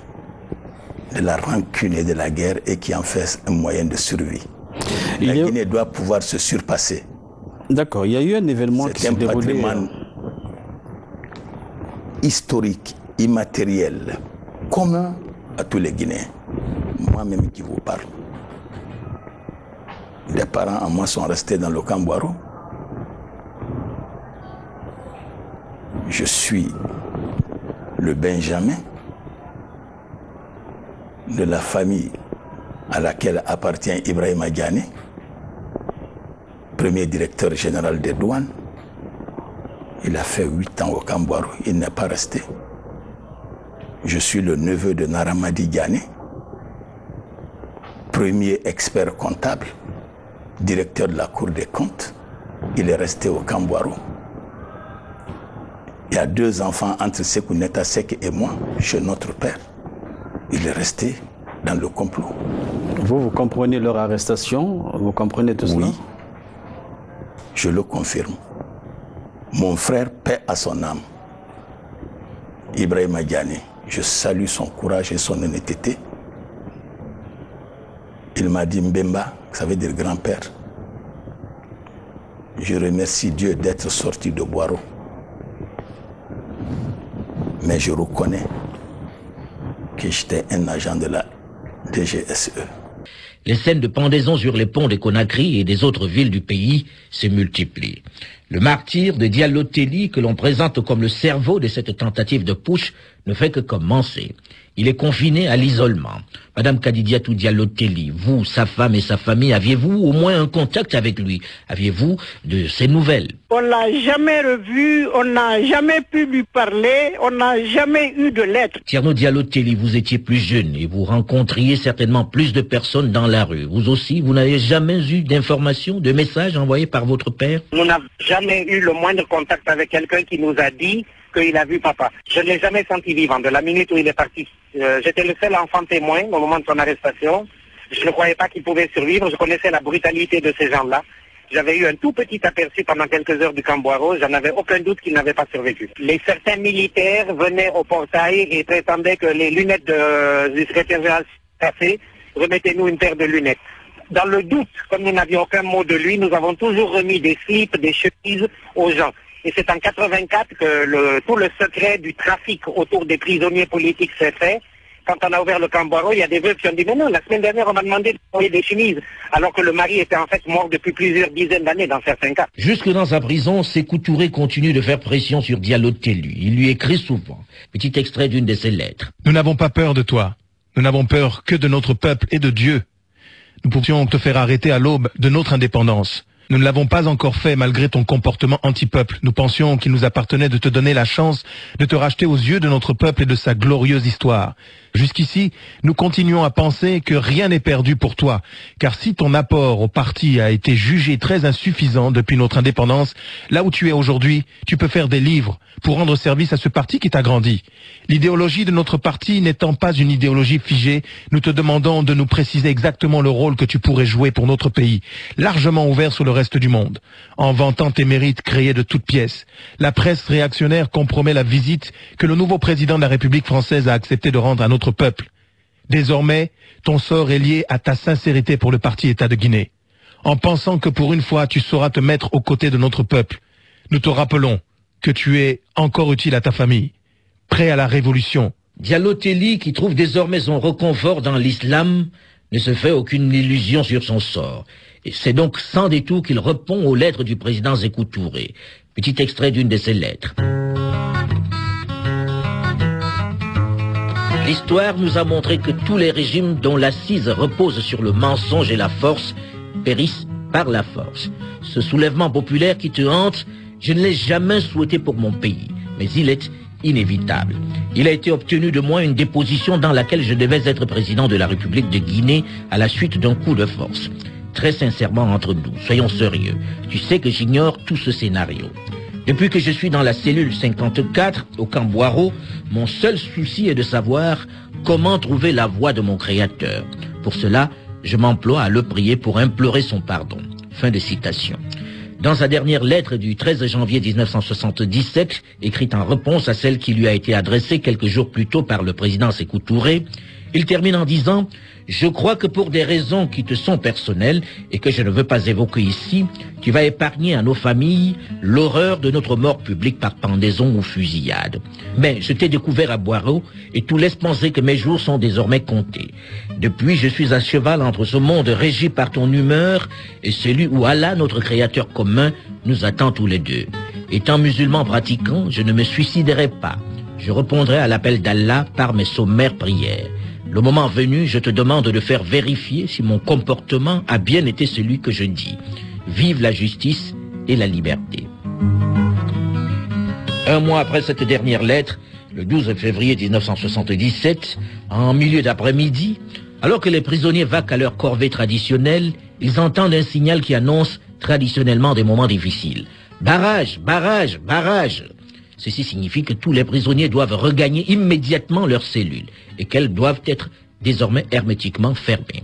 de la rancune et de la guerre et qui en fait un moyen de survie. La Guinée doit pouvoir se surpasser. D'accord, il y a eu un événement qui s'est déroulé. patrimoine historique, immatériel, commun à tous les Guinéens. Moi-même qui vous parle. Des parents à moi sont restés dans le Camboiro. Je suis le Benjamin de la famille à laquelle appartient Ibrahim Adjani, premier directeur général des douanes. Il a fait huit ans au Camboiro, il n'est pas resté. Je suis le neveu de Naramadi Diané, premier expert comptable, directeur de la Cour des comptes. Il est resté au Camboiro. Il y a deux enfants entre Sekou Sek et moi, chez notre père. Il est resté dans le complot. Vous, vous comprenez leur arrestation? Vous comprenez tout cela? Oui. Je le confirme. Mon frère, paix à son âme, Ibrahim Adjani, je salue son courage et son honnêteté. Il m'a dit Mbemba, ça veut dire grand-père. Je remercie Dieu d'être sorti de Boiro. Mais je reconnais que j'étais un agent de la DGSE. Les scènes de pendaison sur les ponts de Conakry et des autres villes du pays se multiplient. Le martyr de Diallo Telli, que l'on présente comme le cerveau de cette tentative de push, ne fait que commencer. Il est confiné à l'isolement. Madame Kadidiatou Diallo Telli, vous, sa femme et sa famille, aviez-vous au moins un contact avec lui? Aviez-vous de ses nouvelles? On l'a jamais revu, on n'a jamais pu lui parler, on n'a jamais eu de lettres. Tierno Diallo Telli, vous étiez plus jeune et vous rencontriez certainement plus de personnes dans la rue. Vous aussi, vous n'avez jamais eu d'informations, de messages envoyés par votre père? Jamais eu le moindre contact avec quelqu'un qui nous a dit qu'il a vu papa. Je ne l'ai jamais senti vivant. De la minute où il est parti, euh, j'étais le seul enfant témoin au moment de son arrestation. Je ne croyais pas qu'il pouvait survivre. Je connaissais la brutalité de ces gens-là. J'avais eu un tout petit aperçu pendant quelques heures du Camboiro. J'en avais aucun doute qu'il n'avait pas survécu. Les certains militaires venaient au portail et prétendaient que les lunettes de- du secrétaire général passé, remettez-nous une paire de lunettes. Dans le doute, comme nous n'avions aucun mot de lui, nous avons toujours remis des slips, des chemises aux gens. Et c'est en 84 que le- tout le secret du trafic autour des prisonniers politiques s'est fait. Quand on a ouvert le Camboiro, il y a des veuves qui ont dit, mais non, la semaine dernière, on m'a demandé de envoyer des chemises, alors que le mari était en fait mort depuis plusieurs dizaines d'années dans certains cas. Jusque dans sa prison, Sékou Touré continue de faire pression sur Diallo Tellu. Il lui écrit souvent. Petit extrait d'une de ses lettres. Nous n'avons pas peur de toi. Nous n'avons peur que de notre peuple et de Dieu. Nous pouvions te faire arrêter à l'aube de notre indépendance. Nous ne l'avons pas encore fait malgré ton comportement anti-peuple. Nous pensions qu'il nous appartenait de te donner la chance de te racheter aux yeux de notre peuple et de sa glorieuse histoire. Jusqu'ici, nous continuons à penser que rien n'est perdu pour toi, car si ton apport au parti a été jugé très insuffisant depuis notre indépendance, là où tu es aujourd'hui, tu peux faire des livres pour rendre service à ce parti qui t'a grandi. L'idéologie de notre parti n'étant pas une idéologie figée, nous te demandons de nous préciser exactement le rôle que tu pourrais jouer pour notre pays, largement ouvert sur le reste du monde. En vantant tes mérites créés de toutes pièces, la presse réactionnaire compromet la visite que le nouveau président de la République française a accepté de rendre à notre peuple. Désormais, ton sort est lié à ta sincérité pour le parti État de Guinée. En pensant que pour une fois tu sauras te mettre aux côtés de notre peuple, nous te rappelons que tu es encore utile à ta famille, prêt à la révolution. Diallo Telli, qui trouve désormais son reconfort dans l'islam, ne se fait aucune illusion sur son sort. Et c'est donc sans détour qu'il répond aux lettres du président Zékou Touré. Petit extrait d'une de ses lettres. L'histoire nous a montré que tous les régimes dont l'assise repose sur le mensonge et la force périssent par la force. Ce soulèvement populaire qui te hante, je ne l'ai jamais souhaité pour mon pays, mais il est inévitable. Il a été obtenu de moi une déposition dans laquelle je devais être président de la République de Guinée à la suite d'un coup de force. Très sincèrement entre nous, soyons sérieux. Tu sais que j'ignore tout ce scénario. Depuis que je suis dans la cellule 54 au Camboiro, mon seul souci est de savoir comment trouver la voix de mon Créateur. Pour cela, je m'emploie à le prier pour implorer son pardon. Fin de citation. Dans sa dernière lettre du 13 janvier 1977, écrite en réponse à celle qui lui a été adressée quelques jours plus tôt par le président Sékou Touré, il termine en disant je crois que pour des raisons qui te sont personnelles et que je ne veux pas évoquer ici, tu vas épargner à nos familles l'horreur de notre mort publique par pendaison ou fusillade. Mais je t'ai découvert à Boireau et tout laisse penser que mes jours sont désormais comptés. Depuis, je suis à cheval entre ce monde régi par ton humeur et celui où Allah, notre créateur commun, nous attend tous les deux. Étant musulman pratiquant, je ne me suiciderai pas. Je répondrai à l'appel d'Allah par mes sommaires prières. Le moment venu, je te demande de faire vérifier si mon comportement a bien été celui que je dis. Vive la justice et la liberté. Un mois après cette dernière lettre, le 12 février 1977, en milieu d'après-midi, alors que les prisonniers vaquent à leur corvée traditionnelle, ils entendent un signal qui annonce traditionnellement des moments difficiles. Barrage, barrage, barrage. Ceci signifie que tous les prisonniers doivent regagner immédiatement leurs cellules et qu'elles doivent être désormais hermétiquement fermées.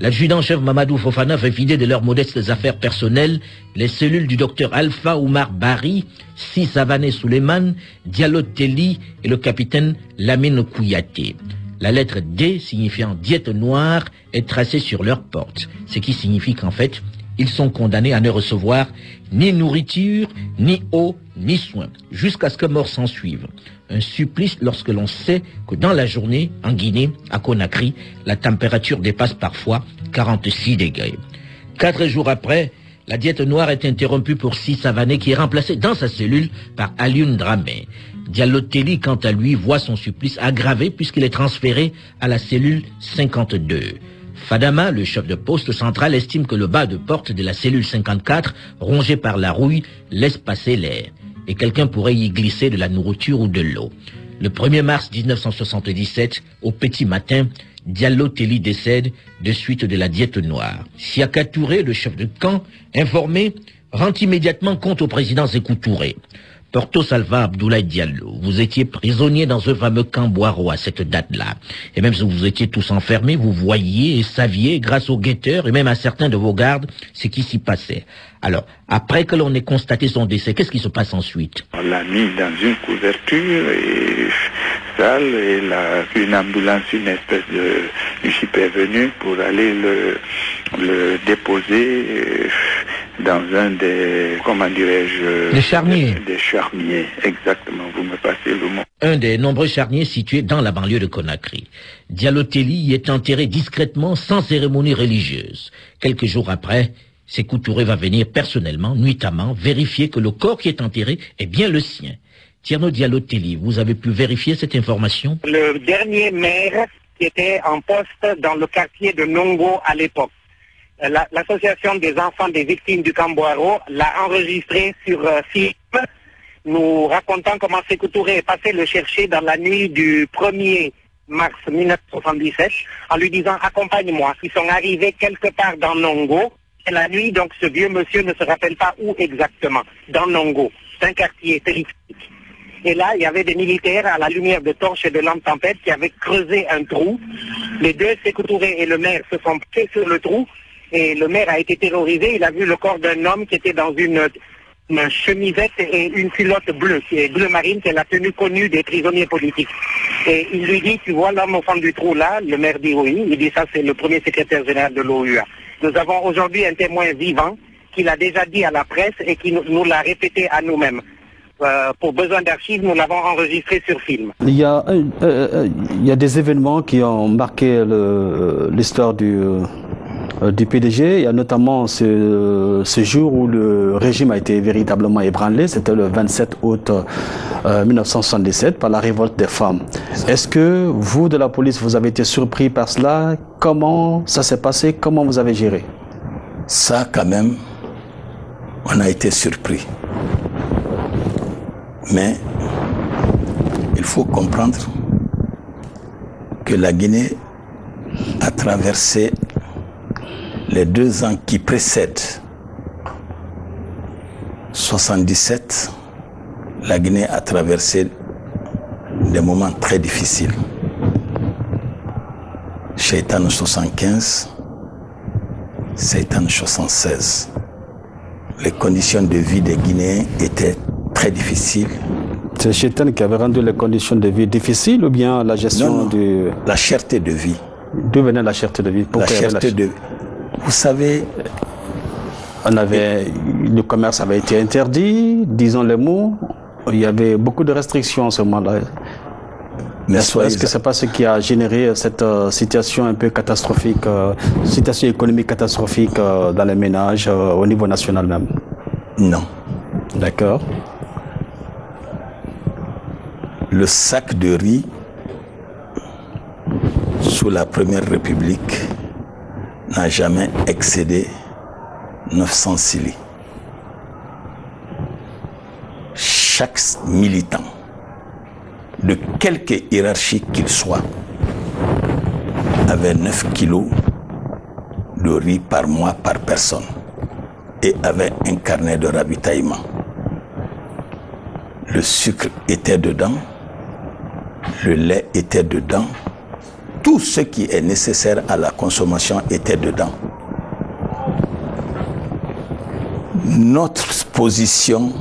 L'adjudant-chef Mamadou Fofana fait vider de leurs modestes affaires personnelles les cellules du docteur Alpha Oumar Bari, Si Savané Suleiman, Diallo et le capitaine Lamine Kouyaté. La lettre D, signifiant diète noire, est tracée sur leur porte, ce qui signifie qu'en fait, ils sont condamnés à ne recevoir ni nourriture, ni eau, ni soins, jusqu'à ce que mort s'en suive. Un supplice lorsque l'on sait que dans la journée, en Guinée, à Conakry, la température dépasse parfois 46 degrés. Quatre jours après, la diète noire est interrompue pour six savanés qui est remplacé dans sa cellule par Alioune Dramé. Diallo Telli, quant à lui, voit son supplice aggravé puisqu'il est transféré à la cellule 52. Fadama, le chef de poste central, estime que le bas de porte de la cellule 54, rongé par la rouille, laisse passer l'air, et quelqu'un pourrait y glisser de la nourriture ou de l'eau. Le 1er mars 1977, au petit matin, Diallo Telli décède de suite de la diète noire. Siaka Touré, le chef de camp, informé, rend immédiatement compte au président Sékou Touré. Porto Salva Abdoulaye Diallo, vous étiez prisonnier dans ce fameux camp Boiro à cette date-là. Et même si vous étiez tous enfermés, vous voyiez et saviez, grâce aux guetteurs et même à certains de vos gardes, ce qui s'y passait. Alors, après que l'on ait constaté son décès, qu'est-ce qui se passe ensuite? On l'a mis dans une couverture et sale et la, une ambulance, une espèce de jeep est venue pour aller le, le déposer dans un des, comment dirais-je charniers. Des, des charniers, exactement, vous me passez le mot. Un des nombreux charniers situés dans la banlieue de Conakry. Diallo Telli y est enterré discrètement, sans cérémonie religieuse. Quelques jours après, Sékou Touré va venir personnellement, nuitamment, vérifier que le corps qui est enterré est bien le sien. Tierno Diallo Telli, vous avez pu vérifier cette information? Le dernier maire qui était en poste dans le quartier de Nongo à l'époque. Euh, la- L'association des enfants des victimes du Camboiro l'a enregistré sur euh, film, nous racontant comment Sékou Touré est passé le chercher dans la nuit du 1er mars 1977 en lui disant accompagne-moi. Ils sont arrivés quelque part dans Nongo. Et la nuit, donc ce vieux monsieur ne se rappelle pas où exactement. Dans Nongo. C'est un quartier périphérique. Et là, il y avait des militaires à la lumière de torches et de lampes tempêtes qui avaient creusé un trou. Les deux, Sékou Touré et le maire, se sont pieds sur le trou. Et le maire a été terrorisé. Il a vu le corps d'un homme qui était dans une, chemisette et une culotte bleue, qui est bleu marine, qui est la tenue connue des prisonniers politiques. Et il lui dit, tu vois l'homme au fond du trou là? Le maire dit oui. Il dit, ça c'est le premier secrétaire général de l'OUA. Nous avons aujourd'hui un témoin vivant qui l'a déjà dit à la presse et qui nous, l'a répété à nous-mêmes. Euh, pour besoin d'archives, nous l'avons enregistré sur film. Il y, a, euh, euh, des événements qui ont marqué l'histoire du, du PDG. Il y a notamment ce, ce jour où le régime a été véritablement ébranlé. C'était le 27 août euh, 1977 par la révolte des femmes. Est-ce que vous, de la police, vous avez été surpris par cela? Comment ça s'est passé? Comment vous avez géré? Ça, quand même, on a été surpris. Mais il faut comprendre que la Guinée a traversé les deux ans qui précèdent 77, la Guinée a traversé des moments très difficiles. Shaitan 75, Satan 76. Les conditions de vie des Guinéens étaient très difficiles. C'est Chétan qui avait rendu les conditions de vie difficiles ou bien la gestion Non, non. du... La cherté de vie. D'où venait la cherté de vie? La Pourquoi avait cherté de... Vous savez, On avait, le commerce avait été interdit, disons les mots. Il y avait beaucoup de restrictions à ce moment-là. Est-ce que c'est pas ce qui a généré cette euh, situation un peu catastrophique, euh, situation économique catastrophique euh, dans les ménages au niveau national même? Non. D'accord. Le sac de riz sous la Première République n'a jamais excédé 900 silis. Chaque militant, de quelque hiérarchie qu'il soit, avait 9 kilos de riz par mois par personne et avait un carnet de ravitaillement. Le sucre était dedans, le lait était dedans, tout ce qui est nécessaire à la consommation était dedans. Notre position,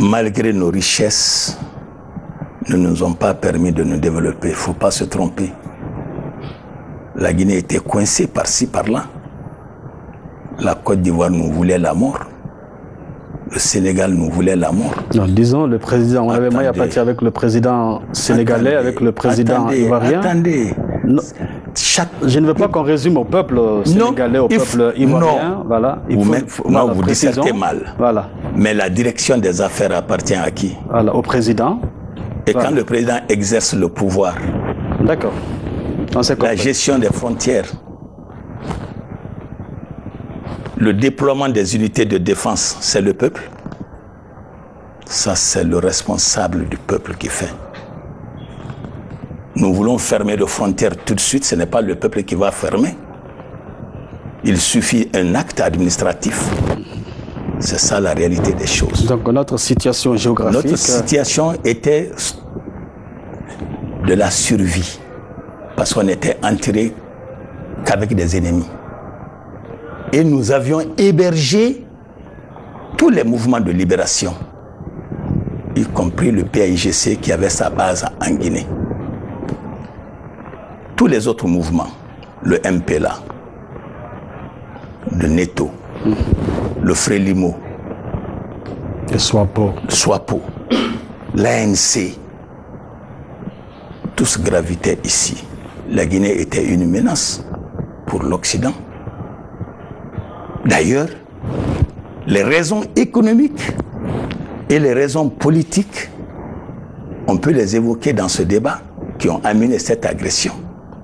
malgré nos richesses, ne nous ont pas permis de nous développer. Il ne faut pas se tromper. La Guinée était coincée par-ci, par-là. La Côte d'Ivoire nous voulait la mort. Le Sénégal nous voulait la mort. Non, disons, le président, on avait maille à Attendez. partir avec le président sénégalais, Attendez, avec le président attendez, ivoirien. Attendez. Non, Chaque... je ne veux pas qu'on résume au peuple sénégalais, au peuple ivoirien. non. Voilà. Il Vous faut- non, vous dissertez mal. Voilà. Mais la direction des affaires appartient à qui? Voilà, au président. Et Voilà. quand le président exerce le pouvoir, D'accord. La gestion des frontières, le déploiement des unités de défense, c'est le peuple. Ça, c'est le responsable du peuple qui fait. Nous voulons fermer les frontières tout de suite, ce n'est pas le peuple qui va fermer. Il suffit un acte administratif. C'est ça la réalité des choses. Donc notre situation géographique. Notre situation était de la survie. Parce qu'on était enterré qu'avec des ennemis. Et nous avions hébergé tous les mouvements de libération, y compris le PAIGC qui avait sa base en Guinée. Tous les autres mouvements, le MPLA, le NETO, le Frélimo, Le SWAPO. SWAPO, l'ANC, tous gravitaient ici. La Guinée était une menace pour l'Occident. D'ailleurs, les raisons économiques et les raisons politiques, on peut les évoquer dans ce débat, qui ont amené cette agression.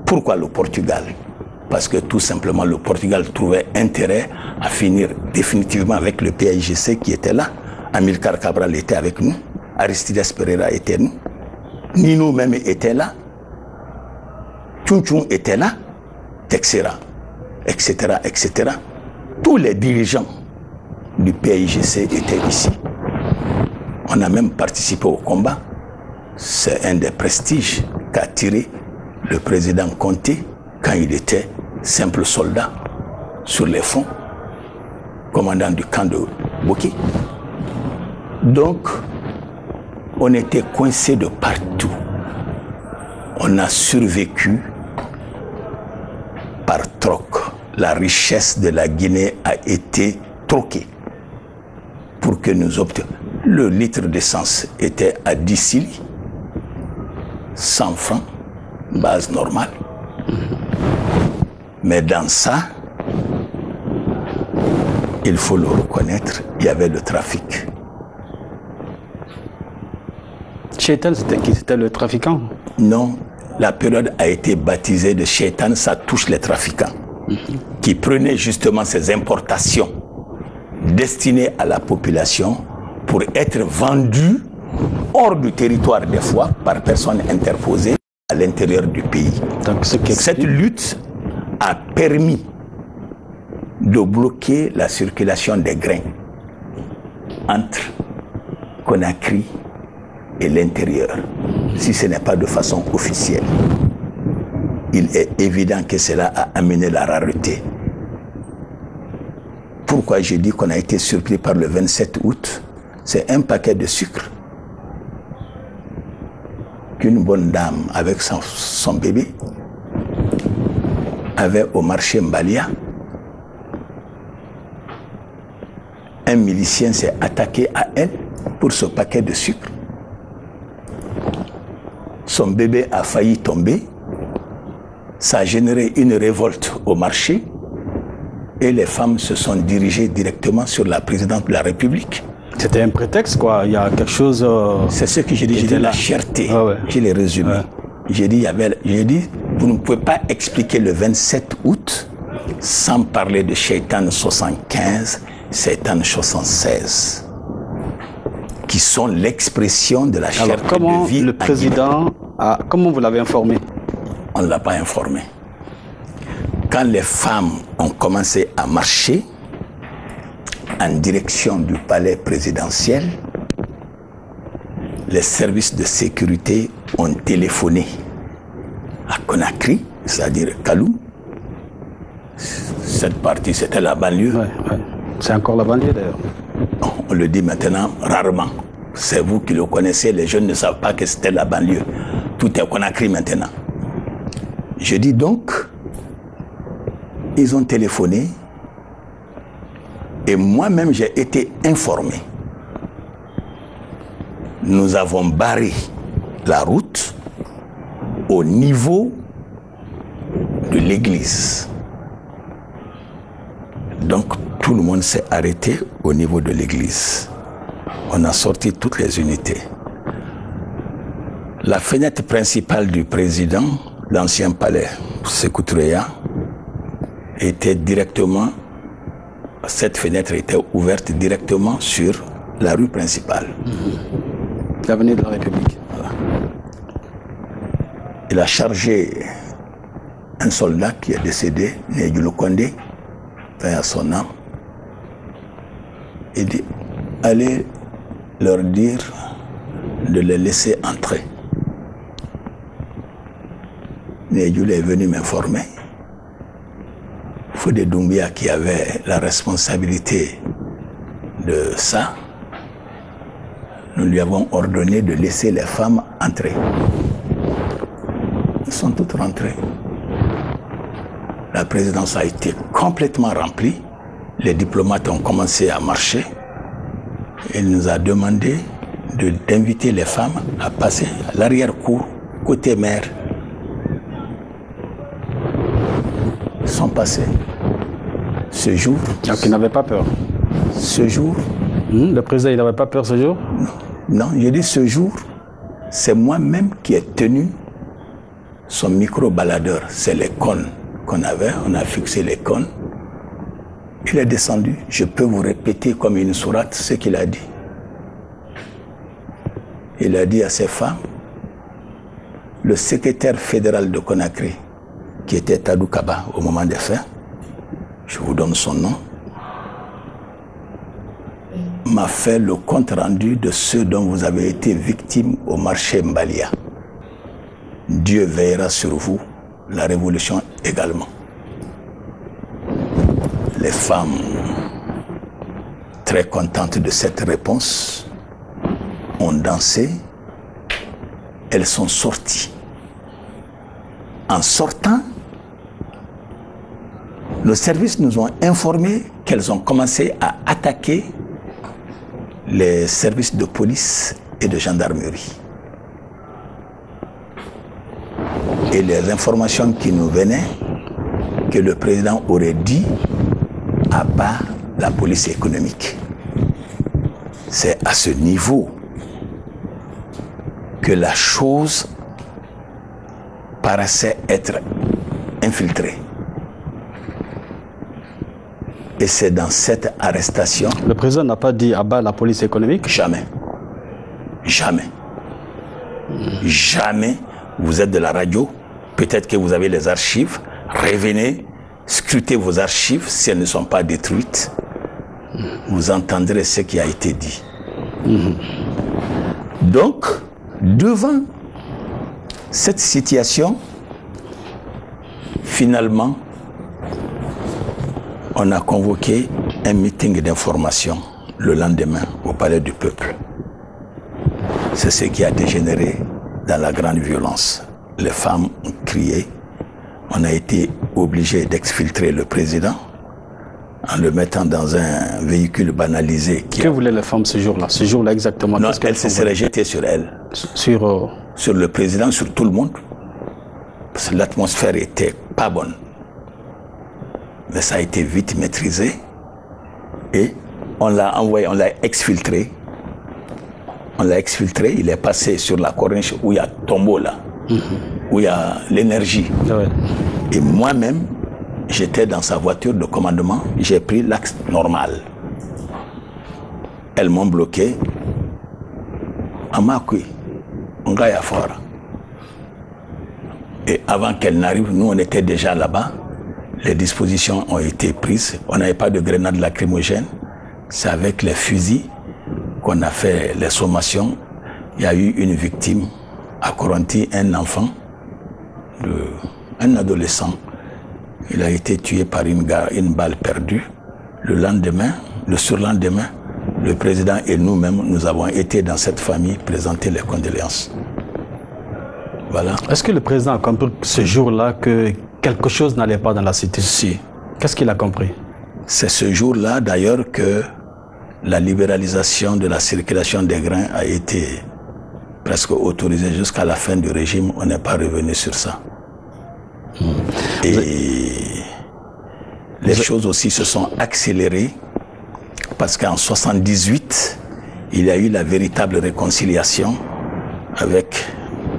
Pourquoi le Portugal? Parce que tout simplement le Portugal trouvait intérêt à finir définitivement avec le PAIGC qui était là. Amilcar Cabral était avec nous, Aristides Pereira était nous. Nino même était là, Tchun était là, etc., etc., etc. Tous les dirigeants du PIGC étaient ici. On a même participé au combat. C'est un des prestiges qu'a tiré le président Conté quand il était simple soldat sur les fonds, commandant du camp de Boki. Donc, on était coincé de partout. On a survécu par troc. La richesse de la Guinée a été troquée pour que nous obtenions. Le litre d'essence était à 10 cili, 100 francs, base normale. Mais dans ça, il faut le reconnaître, il y avait le trafic. Shaitan, c'était qui? C'était le trafiquant? Non, la période a été baptisée de Shaitan, ça touche les trafiquants, qui prenaient justement ces importations destinées à la population pour être vendues hors du territoire des fois par personnes interposées à l'intérieur du pays. Donc, Cette lutte a permis de bloquer la circulation des grains entre Conakry et l'intérieur, si ce n'est pas de façon officielle. Il est évident que cela a amené la rareté. Pourquoi j'ai dit qu'on a été surpris par le 27 août? C'est un paquet de sucre qu'une bonne dame avec son, son bébé avait au marché Mbalia. Un milicien s'est attaqué à elle pour ce paquet de sucre. Son bébé a failli tomber. Ça a généré une révolte au marché et les femmes se sont dirigées directement sur la présidente de la République. C'était un prétexte, quoi. Il y a quelque chose. euh, C'est ce que j'ai dit. J'ai dit la cherté. Ah ouais. J'ai les résumés. J'ai dit, il y avait, j'ai dit, vous ne pouvez pas expliquer le 27 août sans parler de Shaitan 75, Shaitan 76, qui sont l'expression de la Alors, cherté comment de vie. le en président a. Comment vous l'avez informé? On ne l'a pas informé. Quand les femmes ont commencé à marcher en direction du palais présidentiel, les services de sécurité ont téléphoné à Conakry, c'est-à-dire Kalou. Cette partie, c'était la banlieue. C'est encore la banlieue d'ailleurs. On le dit maintenant rarement. C'est vous qui le connaissez, les jeunes ne savent pas que c'était la banlieue. Tout est Conakry maintenant. Je dis donc, ils ont téléphoné et moi-même j'ai été informé. Nous avons barré la route au niveau de l'église. Donc tout le monde s'est arrêté au niveau de l'église. On a sorti toutes les unités. La fenêtre principale du président, l'ancien palais Sécoutreya, était directement, cette fenêtre était ouverte directement sur la rue principale. L'avenue de la République. Il a chargé un soldat qui est décédé, Néjulo Kondé, à son âme. Il dit, allez leur dire de les laisser entrer. Néjulo est venu m'informer. Fodé Doumbia qui avait la responsabilité de ça, nous lui avons ordonné de laisser les femmes entrer. Elles sont toutes rentrées. La présidence a été complètement remplie. Les diplomates ont commencé à marcher. Il nous a demandé de- d'inviter les femmes à passer à l'arrière-cour, côté mer. Sont passés. Ce jour. Donc il n'avait pas peur. Ce jour. Hmm, le président, il n'avait pas peur ce jour? Non, j'ai dit ce jour, c'est moi-même qui ai tenu son micro-baladeur. C'est les cônes qu'on avait, on a fixé les cônes. Il est descendu. Je peux vous répéter comme une sourate ce qu'il a dit. Il a dit à ses femmes, le secrétaire fédéral de Conakry, qui était Tadou Kaba au moment des faits, je vous donne son nom, m'a fait le compte rendu de ceux dont vous avez été victime au marché Mbalia. Dieu veillera sur vous, la révolution également. Les femmes, très contentes de cette réponse, ont dansé, elles sont sorties. En sortant, nos services nous ont informé qu'elles ont commencé à attaquer les services de police et de gendarmerie. Et les informations qui nous venaient, que le président aurait dit à bas la police économique. C'est à ce niveau que la chose paraissait être infiltrée. Et c'est dans cette arrestation. Le président n'a pas dit à bas la police économique? Jamais. Jamais. Jamais. Vous êtes de la radio. Peut-être que vous avez les archives. Revenez, scrutez vos archives si elles ne sont pas détruites. Vous entendrez ce qui a été dit. Donc, devant cette situation, finalement, on a convoqué un meeting d'information le lendemain au Palais du Peuple. C'est ce qui a dégénéré dans la grande violence. Les femmes ont crié. On a été obligé d'exfiltrer le président en le mettant dans un véhicule banalisé. Qui que voulaient les femmes ce jour-là? Ce jour-là exactement Non, elles se seraient jetées sur elle. Sur, euh... sur le président, sur tout le monde. Parce que l'atmosphère était pas bonne mais ça a été vite maîtrisé et on l'a envoyé, on l'a exfiltré. On l'a exfiltré, il est passé sur la corniche où il y a tombeau là, où il y a l'énergie. Et moi-même, j'étais dans sa voiture de commandement, j'ai pris l'axe normal. Elles m'ont bloqué. Amakui, fort. Et avant qu'elle n'arrive, nous on était déjà là-bas les dispositions ont été prises. On n'avait pas de grenades lacrymogènes. C'est avec les fusils qu'on a fait les sommations. Il y a eu une victime à Coronti, un enfant, un adolescent. Il a été tué par une, une balle perdue. Le lendemain, le surlendemain, le président et nous-mêmes, nous avons été dans cette famille présenter les condoléances. Voilà. Est-ce que le président a compris ce jour-là que quelque chose n'allait pas dans la cité Si. Qu'est-ce qu'il a compris? C'est ce jour-là d'ailleurs que la libéralisation de la circulation des grains a été presque autorisée jusqu'à la fin du régime. On n'est pas revenu sur ça. Hmm. Et les choses aussi se sont accélérées parce qu'en 78, il y a eu la véritable réconciliation avec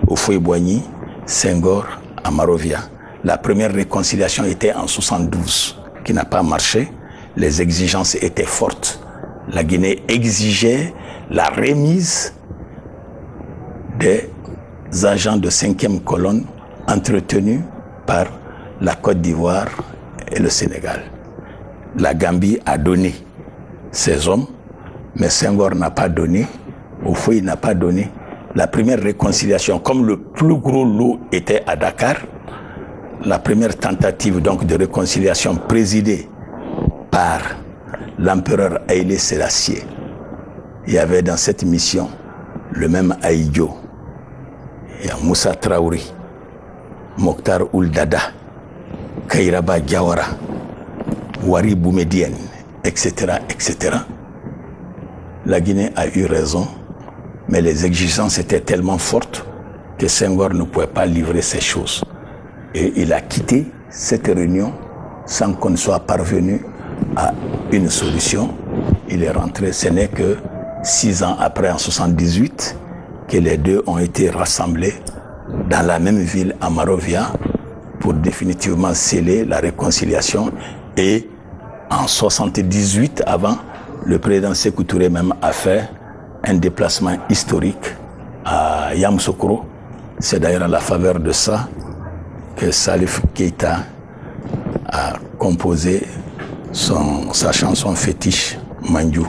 Oufoué-Boigny, Senghor, Amarovia. La première réconciliation était en 72, qui n'a pas marché. Les exigences étaient fortes. La Guinée exigeait la remise des agents de cinquième colonne entretenus par la Côte d'Ivoire et le Sénégal. La Gambie a donné ses hommes, mais Senghor n'a pas donné, Oufoué n'a pas donné. La première réconciliation, comme le plus gros lot était à Dakar, la première tentative donc de réconciliation présidée par l'empereur Haïlé Sélassié. Il y avait dans cette mission le même Aïdjo, Moussa Traouri, Mokhtar Ouldada, Kairaba Diawara, Wari Boumedienne, etc., etc. La Guinée a eu raison, mais les exigences étaient tellement fortes que Senghor ne pouvait pas livrer ces choses. Et il a quitté cette réunion sans qu'on soit parvenu à une solution. Il est rentré, ce n'est que six ans après, en 78, que les deux ont été rassemblés dans la même ville, à Marovia, pour définitivement sceller la réconciliation. Et en 78, avant, le président Sékou Touré même a fait un déplacement historique à Yamsoukro C'est d'ailleurs à la faveur de ça que Salif Keita a composé sa chanson fétiche Mandiou.